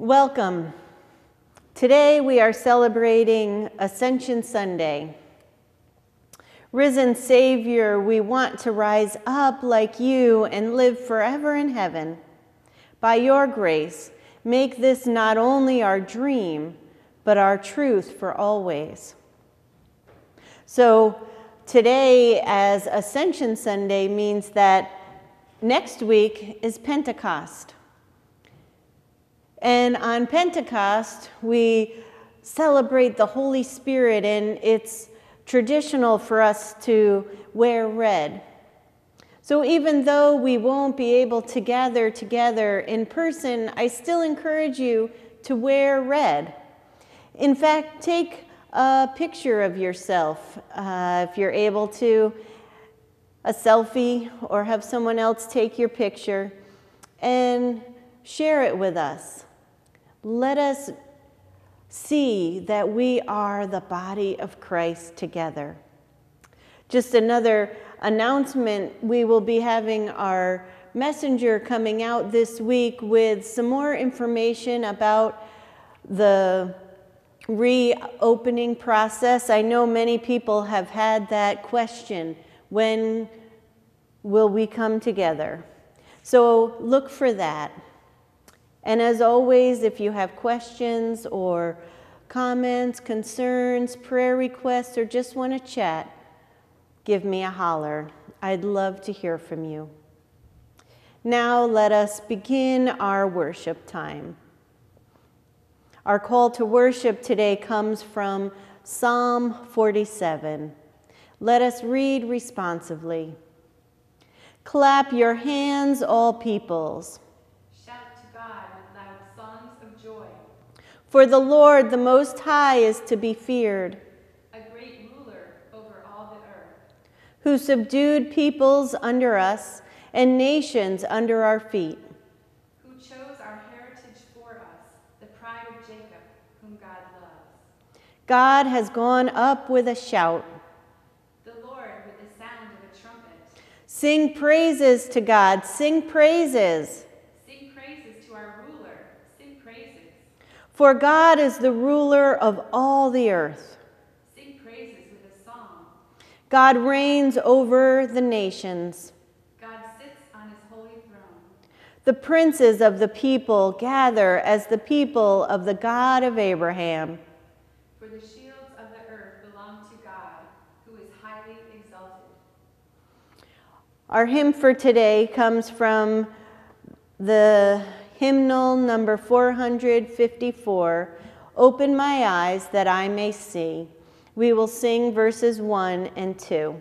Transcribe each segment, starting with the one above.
Welcome. Today we are celebrating Ascension Sunday. Risen Savior, we want to rise up like you and live forever in heaven. By your grace, make this not only our dream, but our truth for always. So, today, as Ascension Sunday, means that next week is Pentecost. And on Pentecost, we celebrate the Holy Spirit, and it's traditional for us to wear red. So even though we won't be able to gather together in person, I still encourage you to wear red. In fact, take a picture of yourself uh, if you're able to, a selfie, or have someone else take your picture and share it with us. Let us see that we are the body of Christ together. Just another announcement we will be having our messenger coming out this week with some more information about the reopening process. I know many people have had that question when will we come together? So look for that. And as always, if you have questions or comments, concerns, prayer requests, or just want to chat, give me a holler. I'd love to hear from you. Now let us begin our worship time. Our call to worship today comes from Psalm 47. Let us read responsively. Clap your hands, all peoples. For the Lord, the Most High, is to be feared. A great ruler over all the earth. Who subdued peoples under us and nations under our feet. Who chose our heritage for us, the pride of Jacob, whom God loves. God has gone up with a shout. The Lord with the sound of a trumpet. Sing praises to God, sing praises. For God is the ruler of all the earth. Sing praises with a song. God reigns over the nations. God sits on his holy throne. The princes of the people gather as the people of the God of Abraham. For the shields of the earth belong to God, who is highly exalted. Our hymn for today comes from the hymnal number 454, Open My Eyes That I May See. We will sing verses 1 and 2.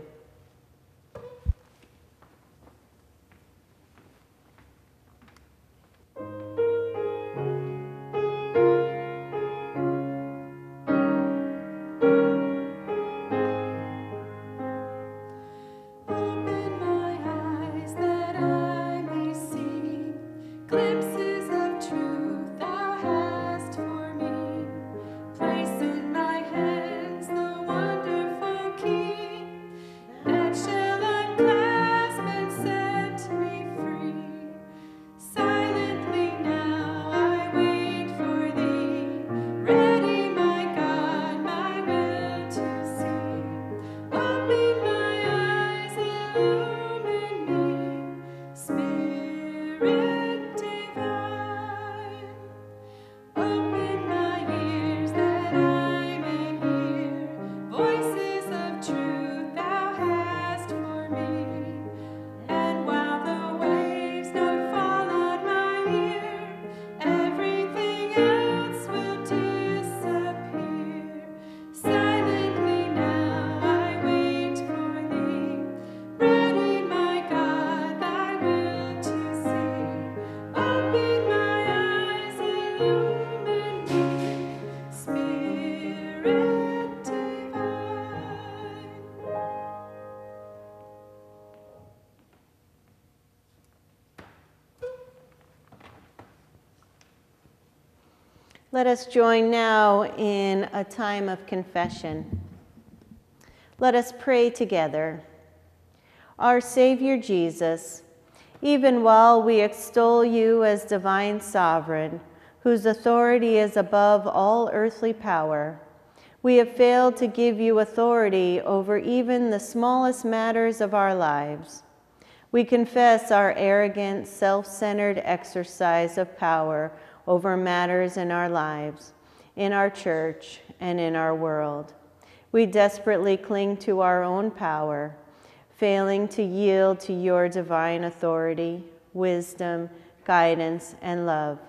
Let us join now in a time of confession. Let us pray together. Our Savior Jesus, even while we extol you as divine sovereign, whose authority is above all earthly power, we have failed to give you authority over even the smallest matters of our lives. We confess our arrogant, self centered exercise of power over matters in our lives, in our church, and in our world. We desperately cling to our own power, failing to yield to your divine authority, wisdom, guidance, and love.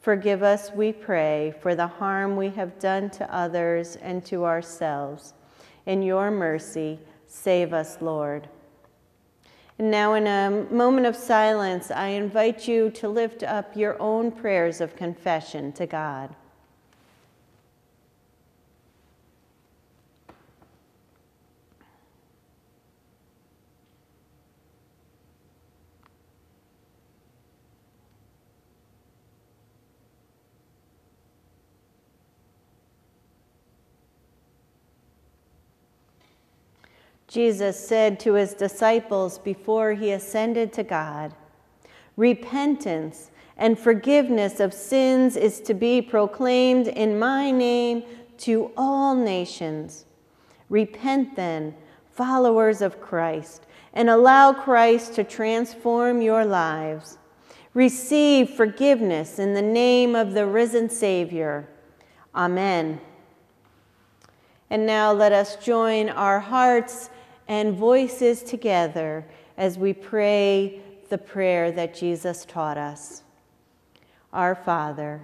Forgive us, we pray, for the harm we have done to others and to ourselves. In your mercy, save us, Lord. And now, in a moment of silence, I invite you to lift up your own prayers of confession to God. Jesus said to his disciples before he ascended to God Repentance and forgiveness of sins is to be proclaimed in my name to all nations. Repent then, followers of Christ, and allow Christ to transform your lives. Receive forgiveness in the name of the risen Savior. Amen. And now let us join our hearts and voices together as we pray the prayer that Jesus taught us. Our Father,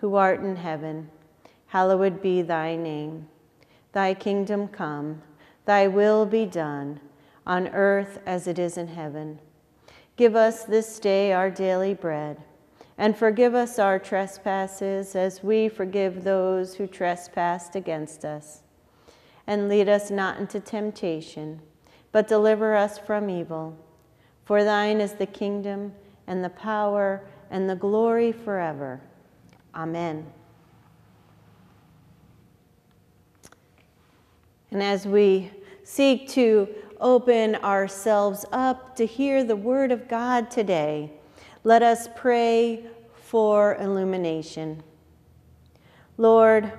who art in heaven, hallowed be thy name. Thy kingdom come, thy will be done, on earth as it is in heaven. Give us this day our daily bread, and forgive us our trespasses as we forgive those who trespass against us and lead us not into temptation, but deliver us from evil. For thine is the kingdom and the power and the glory forever. Amen. And as we seek to open ourselves up to hear the word of God today, let us pray for illumination. Lord,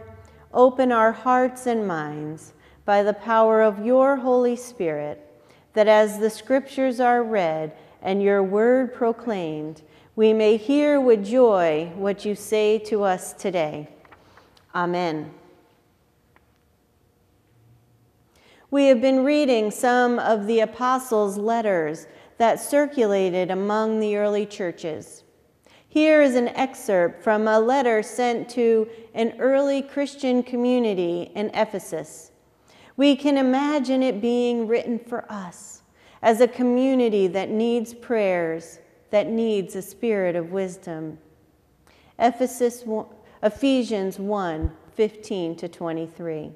open our hearts and minds by the power of your Holy Spirit, that as the scriptures are read and your word proclaimed, we may hear with joy what you say to us today. Amen. We have been reading some of the apostles' letters that circulated among the early churches. Here is an excerpt from a letter sent to an early Christian community in Ephesus. We can imagine it being written for us as a community that needs prayers, that needs a spirit of wisdom. Ephesus, Ephesians 1 15 to 23.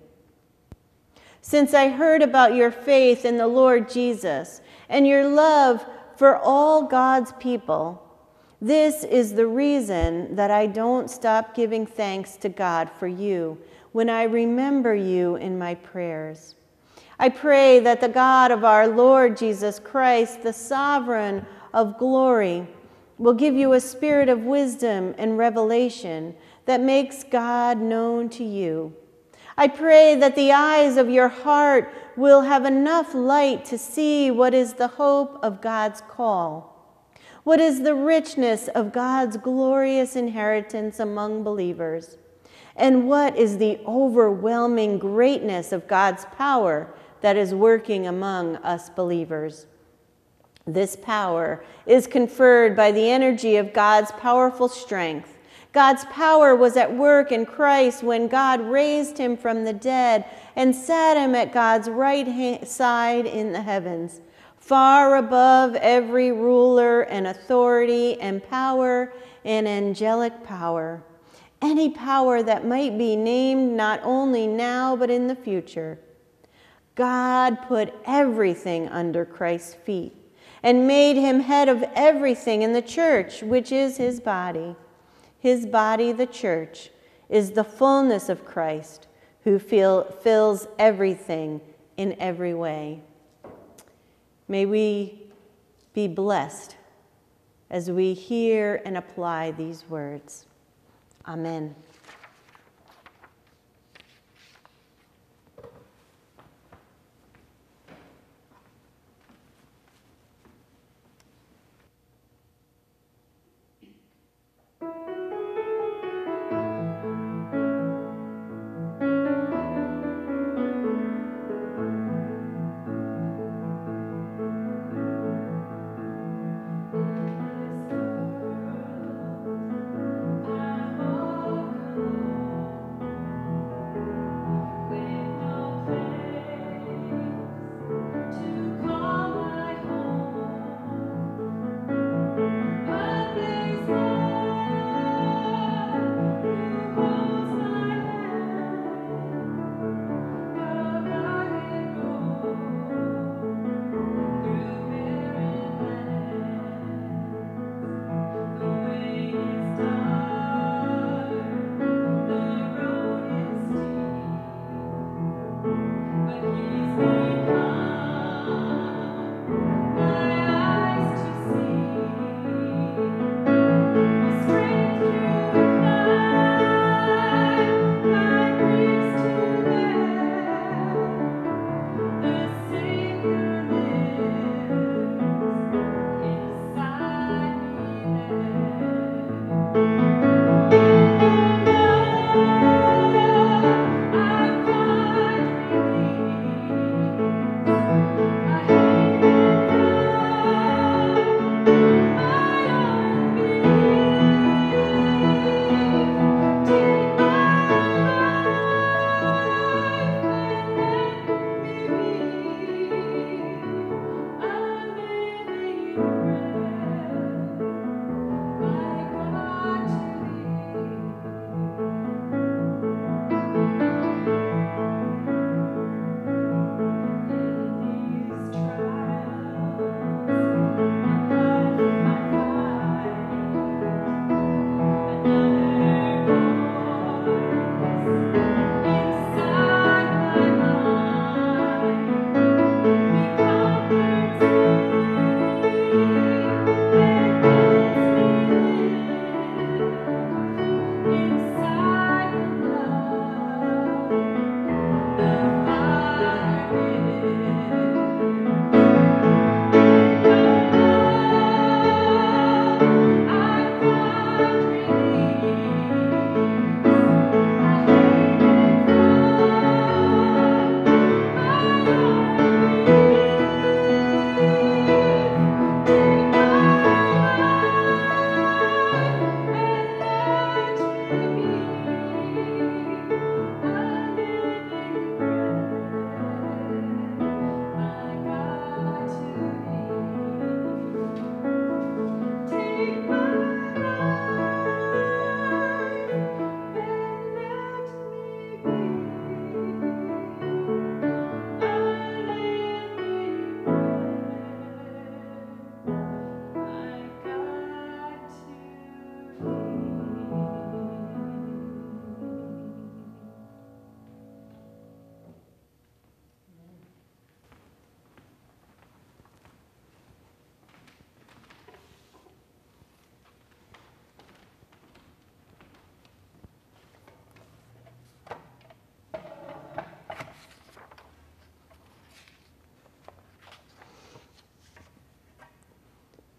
Since I heard about your faith in the Lord Jesus and your love for all God's people, this is the reason that I don't stop giving thanks to God for you when I remember you in my prayers. I pray that the God of our Lord Jesus Christ, the sovereign of glory, will give you a spirit of wisdom and revelation that makes God known to you. I pray that the eyes of your heart will have enough light to see what is the hope of God's call what is the richness of God's glorious inheritance among believers? And what is the overwhelming greatness of God's power that is working among us believers? This power is conferred by the energy of God's powerful strength. God's power was at work in Christ when God raised him from the dead and sat him at God's right hand side in the heavens far above every ruler and authority and power and angelic power, any power that might be named not only now but in the future. God put everything under Christ's feet and made him head of everything in the church, which is his body. His body, the church, is the fullness of Christ who feel, fills everything in every way. May we be blessed as we hear and apply these words. Amen.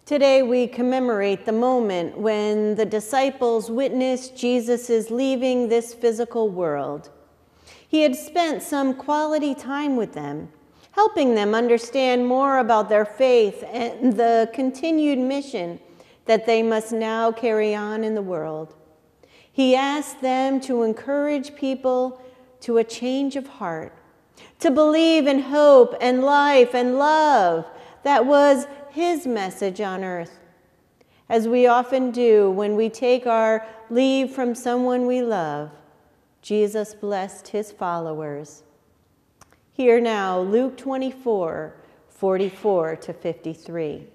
Today we commemorate the moment when the disciples witnessed Jesus' leaving this physical world. He had spent some quality time with them, helping them understand more about their faith and the continued mission that they must now carry on in the world. He asked them to encourage people to a change of heart, to believe in hope and life and love that was his message on earth, as we often do when we take our leave from someone we love. Jesus blessed his followers. Hear now Luke 24 44 to 53.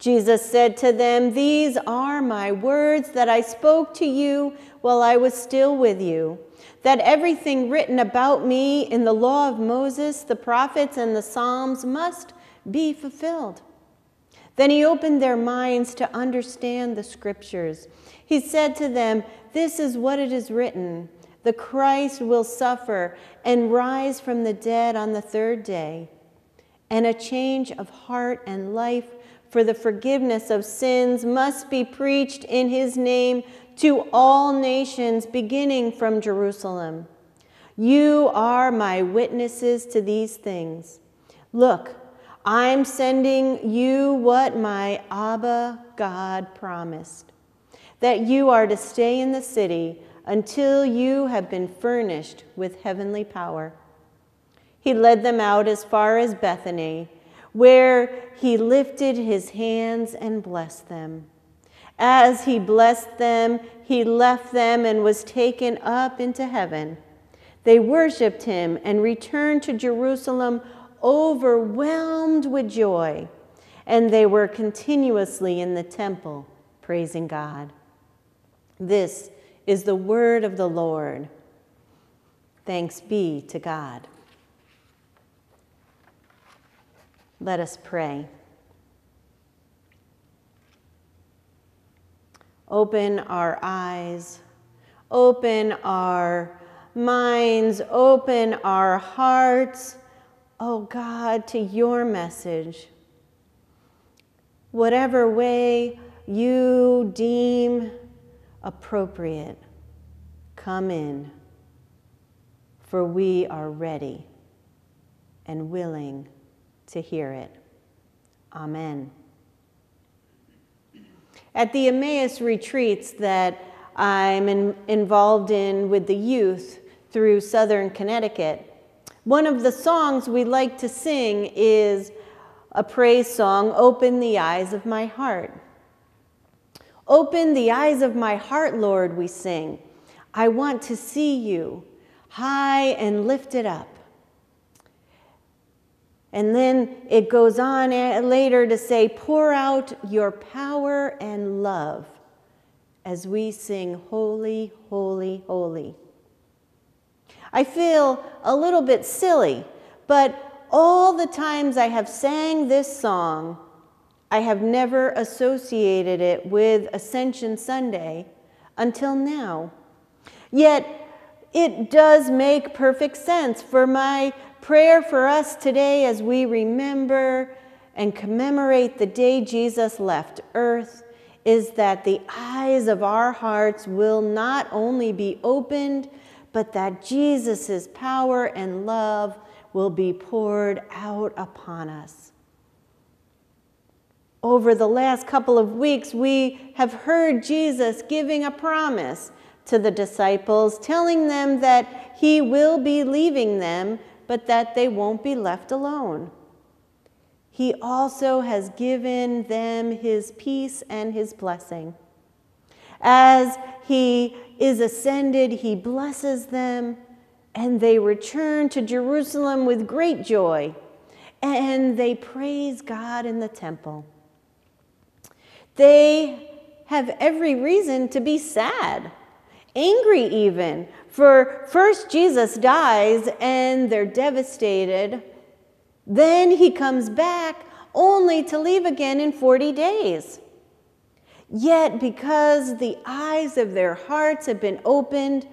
Jesus said to them, These are my words that I spoke to you while I was still with you, that everything written about me in the law of Moses, the prophets, and the Psalms must be fulfilled. Then he opened their minds to understand the scriptures. He said to them, This is what it is written the Christ will suffer and rise from the dead on the third day, and a change of heart and life for the forgiveness of sins must be preached in his name to all nations, beginning from Jerusalem. You are my witnesses to these things. Look, I'm sending you what my Abba God promised that you are to stay in the city until you have been furnished with heavenly power. He led them out as far as Bethany, where he lifted his hands and blessed them. As he blessed them, he left them and was taken up into heaven. They worshiped him and returned to Jerusalem overwhelmed with joy, and they were continuously in the temple praising God. This is the word of the Lord. Thanks be to God. Let us pray. Open our eyes, open our minds, open our hearts oh God, to your message. Whatever way you deem appropriate, come in, for we are ready and willing to hear it. Amen. At the Emmaus retreats that I'm in, involved in with the youth through southern Connecticut, one of the songs we like to sing is a praise song, Open the Eyes of My Heart. Open the eyes of my heart, Lord, we sing. I want to see you high and lifted up. And then it goes on later to say, Pour out your power and love as we sing, Holy, Holy, Holy. I feel a little bit silly, but all the times I have sang this song, I have never associated it with Ascension Sunday until now. Yet it does make perfect sense for my prayer for us today as we remember and commemorate the day Jesus left earth is that the eyes of our hearts will not only be opened, but that Jesus' power and love will be poured out upon us. Over the last couple of weeks, we have heard Jesus giving a promise to the disciples, telling them that he will be leaving them, but that they won't be left alone. He also has given them his peace and his blessing. As he is ascended, he blesses them, and they return to Jerusalem with great joy, and they praise God in the temple. They have every reason to be sad, angry even, for first Jesus dies and they're devastated. Then he comes back only to leave again in 40 days. Yet, because the eyes of their hearts have been opened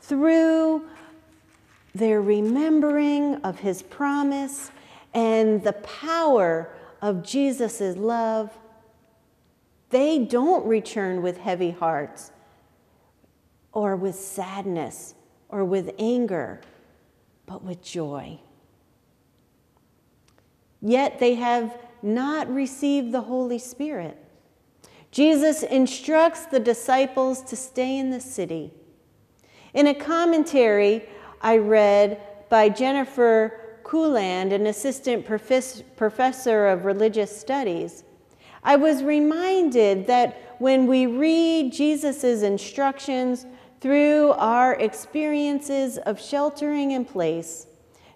through their remembering of his promise and the power of Jesus' love, they don't return with heavy hearts or with sadness or with anger, but with joy. Yet they have not received the Holy Spirit. Jesus instructs the disciples to stay in the city. In a commentary I read by Jennifer Kaalund, an assistant professor of religious studies, I was reminded that when we read Jesus' instructions through our experiences of sheltering in place,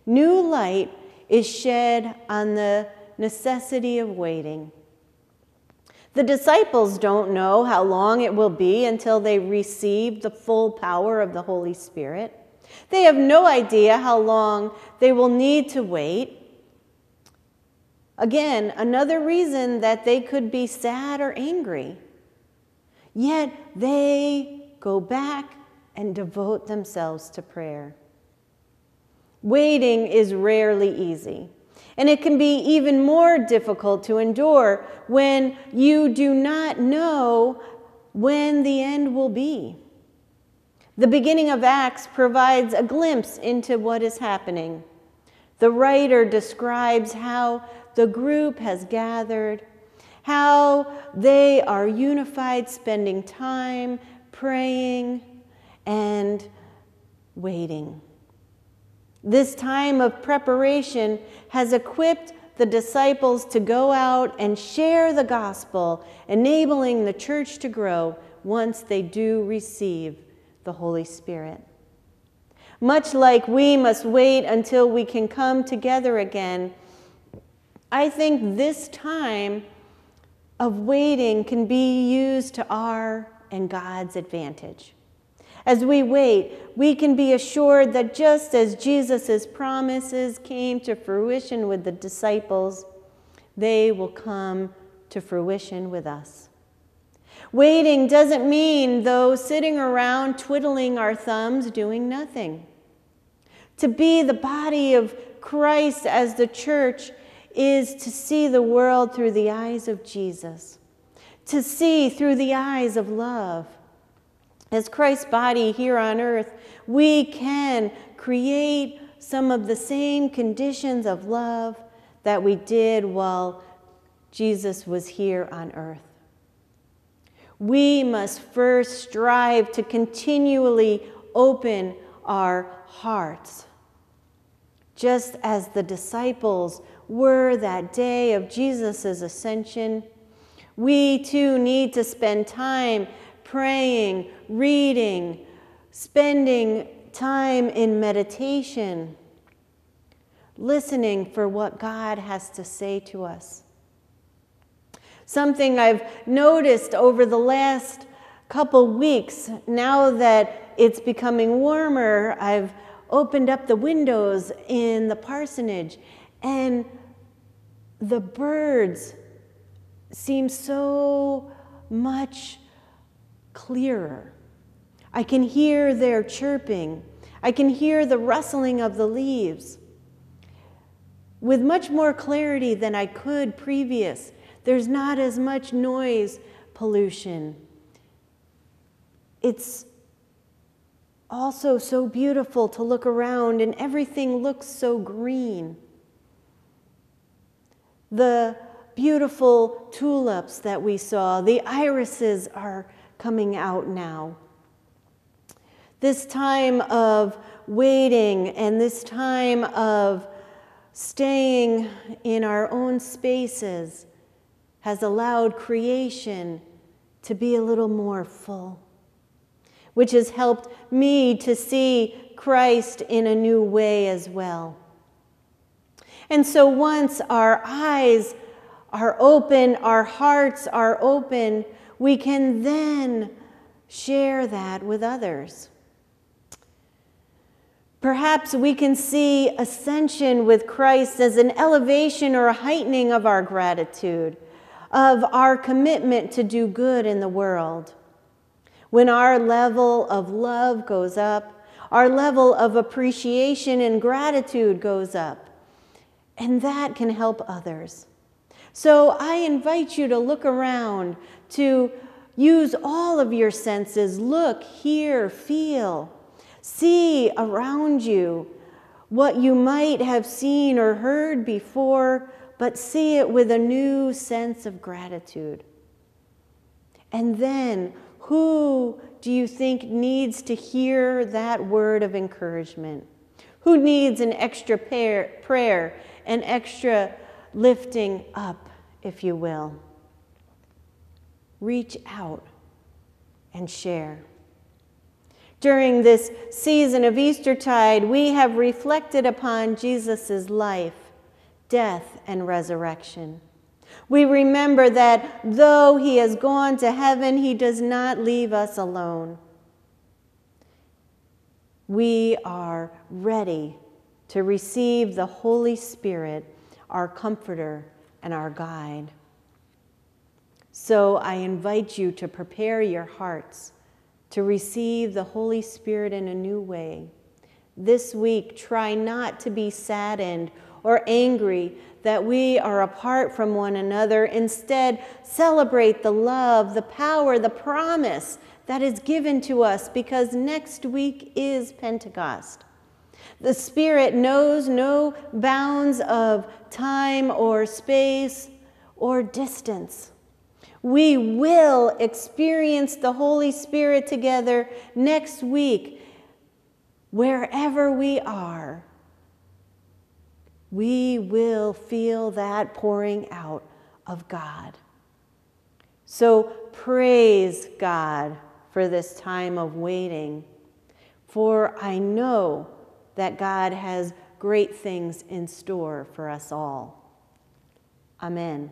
new light is shed on the necessity of waiting. The disciples don't know how long it will be until they receive the full power of the Holy Spirit. They have no idea how long they will need to wait. Again, another reason that they could be sad or angry. Yet they go back and devote themselves to prayer. Waiting is rarely easy. And it can be even more difficult to endure when you do not know when the end will be. The beginning of Acts provides a glimpse into what is happening. The writer describes how the group has gathered, how they are unified, spending time praying and waiting. This time of preparation has equipped the disciples to go out and share the gospel, enabling the church to grow once they do receive the Holy Spirit. Much like we must wait until we can come together again, I think this time of waiting can be used to our and God's advantage. As we wait, we can be assured that just as Jesus' promises came to fruition with the disciples, they will come to fruition with us. Waiting doesn't mean, though, sitting around twiddling our thumbs doing nothing. To be the body of Christ as the church is to see the world through the eyes of Jesus, to see through the eyes of love as Christ's body here on earth, we can create some of the same conditions of love that we did while Jesus was here on earth. We must first strive to continually open our hearts, just as the disciples were that day of Jesus' ascension. We too need to spend time praying, reading, spending time in meditation, listening for what God has to say to us. Something I've noticed over the last couple weeks, now that it's becoming warmer, I've opened up the windows in the parsonage and the birds seem so much clearer. I can hear their chirping. I can hear the rustling of the leaves with much more clarity than I could previous. There's not as much noise pollution. It's also so beautiful to look around, and everything looks so green. The beautiful tulips that we saw, the irises are coming out now. This time of waiting and this time of staying in our own spaces has allowed creation to be a little more full, which has helped me to see Christ in a new way as well. And so once our eyes are open, our hearts are open, we can then share that with others. Perhaps we can see ascension with Christ as an elevation or a heightening of our gratitude, of our commitment to do good in the world. When our level of love goes up, our level of appreciation and gratitude goes up, and that can help others. So I invite you to look around, to use all of your senses look, hear, feel, see around you what you might have seen or heard before, but see it with a new sense of gratitude. And then, who do you think needs to hear that word of encouragement? Who needs an extra prayer, an extra lifting up, if you will? Reach out and share. During this season of Eastertide, we have reflected upon Jesus' life, death, and resurrection. We remember that though he has gone to heaven, he does not leave us alone. We are ready to receive the Holy Spirit, our comforter and our guide. So I invite you to prepare your hearts to receive the Holy Spirit in a new way. This week, try not to be saddened or angry that we are apart from one another. Instead, celebrate the love, the power, the promise that is given to us because next week is Pentecost. The Spirit knows no bounds of time or space or distance. We will experience the Holy Spirit together next week, wherever we are. We will feel that pouring out of God. So praise God for this time of waiting, for I know that God has great things in store for us all. Amen.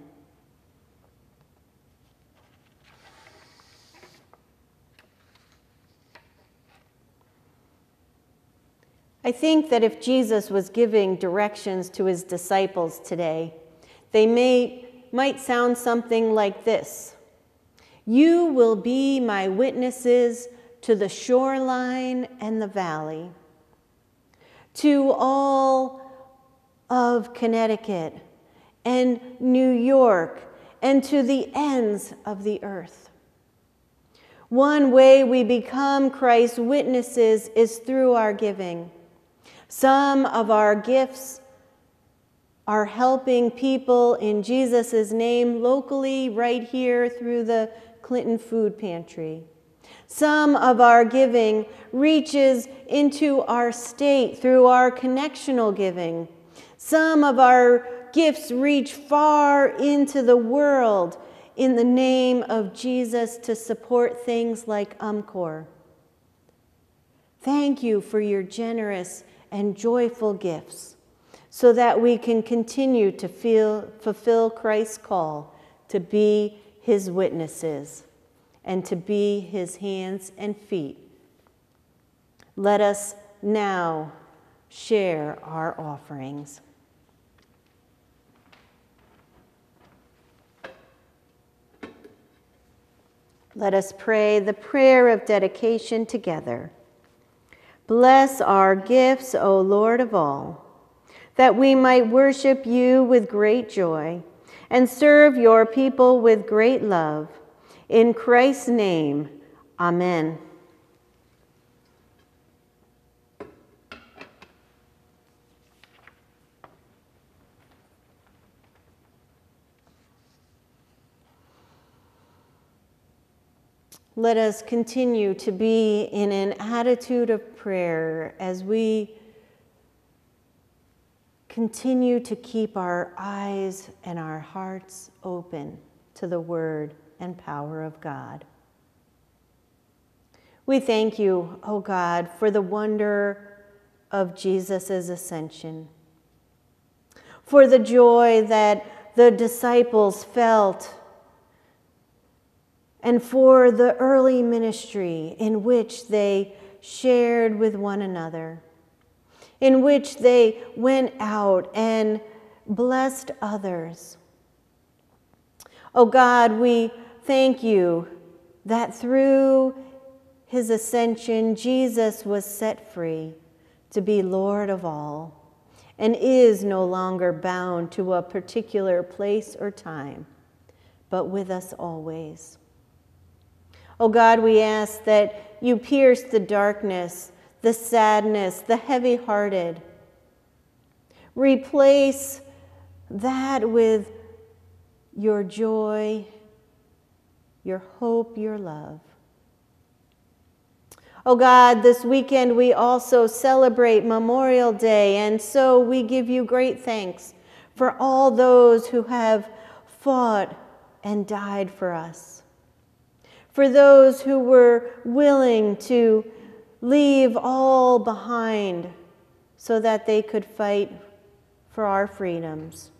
I think that if Jesus was giving directions to his disciples today, they may, might sound something like this You will be my witnesses to the shoreline and the valley, to all of Connecticut and New York, and to the ends of the earth. One way we become Christ's witnesses is through our giving. Some of our gifts are helping people in Jesus' name locally, right here through the Clinton Food Pantry. Some of our giving reaches into our state through our connectional giving. Some of our gifts reach far into the world in the name of Jesus to support things like UMCOR. Thank you for your generous and joyful gifts so that we can continue to feel, fulfill Christ's call to be his witnesses and to be his hands and feet. Let us now share our offerings. Let us pray the prayer of dedication together. Bless our gifts, O Lord of all, that we might worship you with great joy and serve your people with great love. In Christ's name, amen. Let us continue to be in an attitude of prayer as we continue to keep our eyes and our hearts open to the word and power of God. We thank you, O oh God, for the wonder of Jesus' ascension, for the joy that the disciples felt and for the early ministry in which they shared with one another, in which they went out and blessed others. Oh God, we thank you that through his ascension, Jesus was set free to be Lord of all and is no longer bound to a particular place or time, but with us always. Oh God, we ask that you pierce the darkness, the sadness, the heavy hearted. Replace that with your joy, your hope, your love. Oh God, this weekend we also celebrate Memorial Day, and so we give you great thanks for all those who have fought and died for us for those who were willing to leave all behind so that they could fight for our freedoms.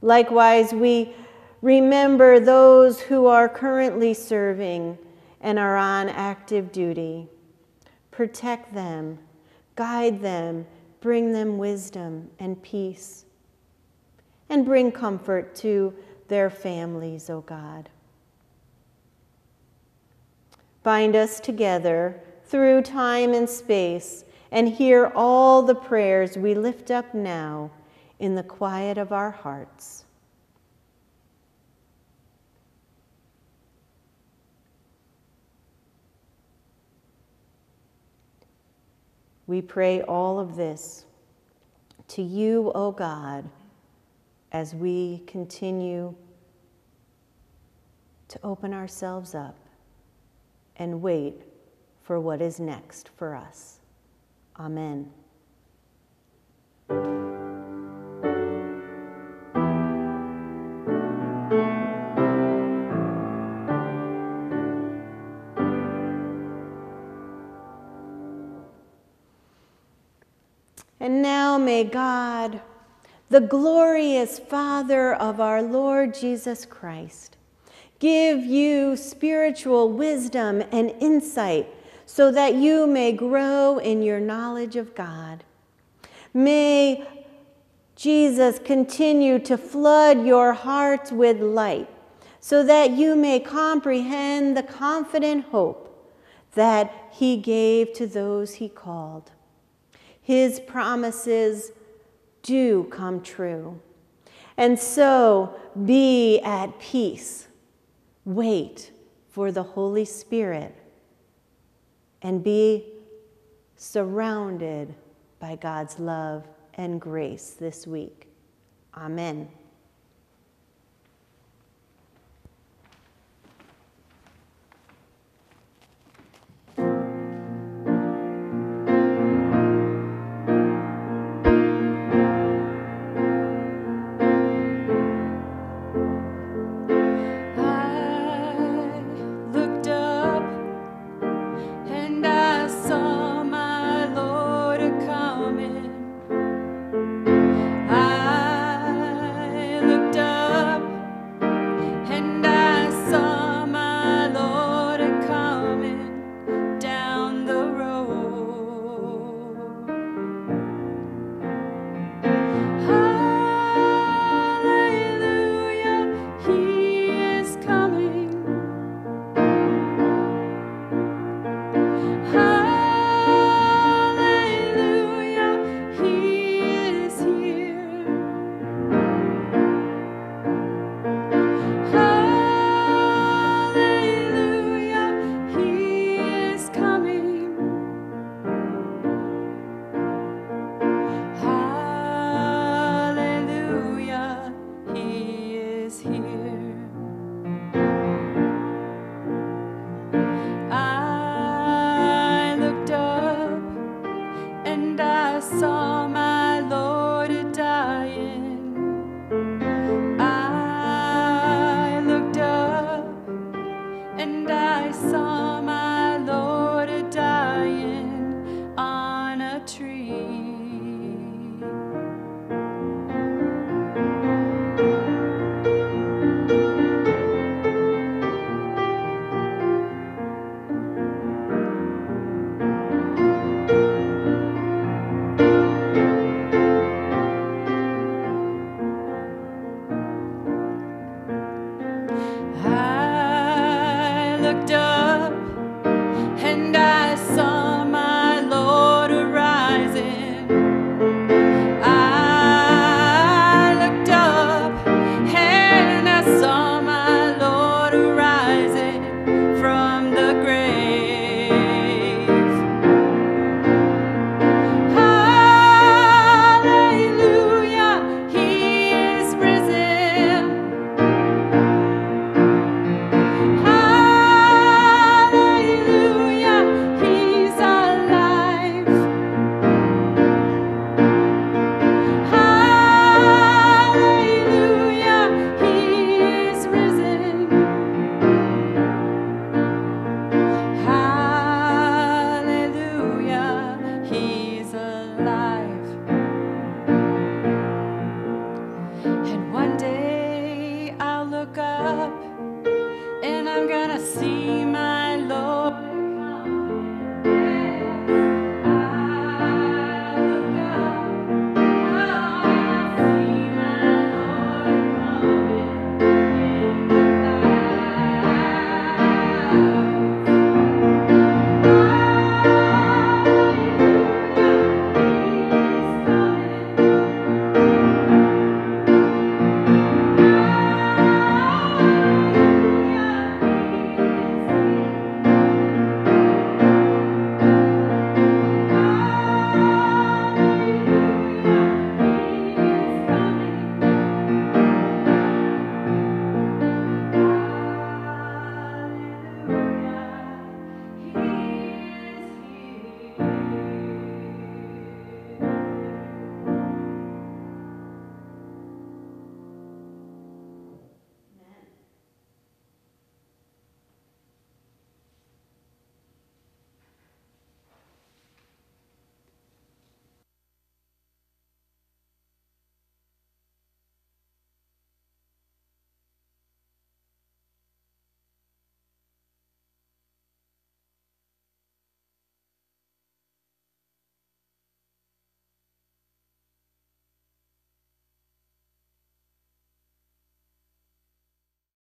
Likewise, we remember those who are currently serving and are on active duty. Protect them, guide them, bring them wisdom and peace. and bring comfort to their families, O God. Bind us together through time and space and hear all the prayers we lift up now in the quiet of our hearts. We pray all of this to you, O God, as we continue to open ourselves up and wait for what is next for us. Amen. And now may God, the glorious Father of our Lord Jesus Christ, give you spiritual wisdom and insight so that you may grow in your knowledge of God. May Jesus continue to flood your hearts with light so that you may comprehend the confident hope that he gave to those he called his promises do come true. And so be at peace. Wait for the Holy Spirit and be surrounded by God's love and grace this week. Amen.